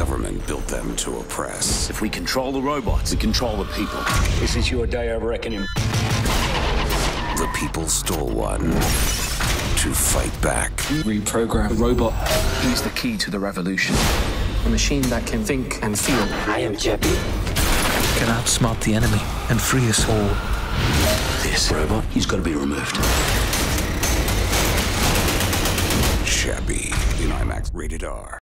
government built them to oppress. If we control the robots, we control the people. This is your day of reckoning. The people stole one to fight back. Reprogram the robot. He's the key to the revolution. A machine that can think and feel. I am Chappie. Can outsmart the enemy and free us all. This robot, he's got to be removed. Chappie in IMAX rated R.